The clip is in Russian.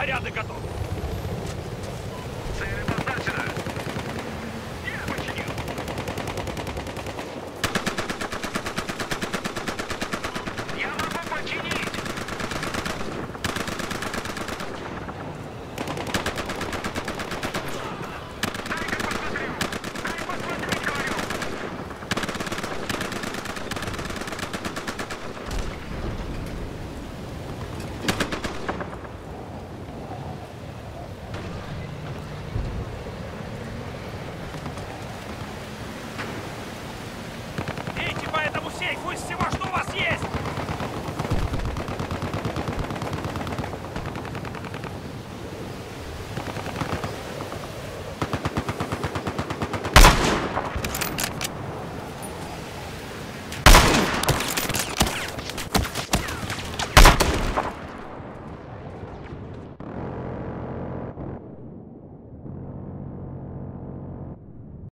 Заряды готовы.